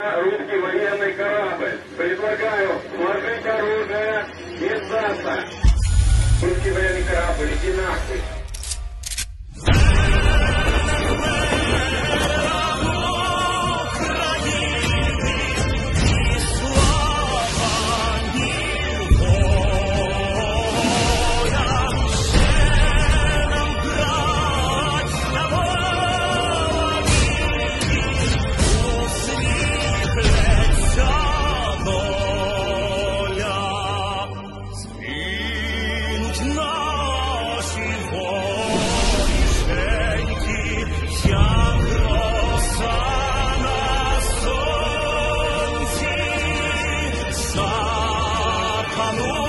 Русский военный корабль. Предлагаю сложить оружие и сдаться. Русский военный корабль, иди нахуй. valor.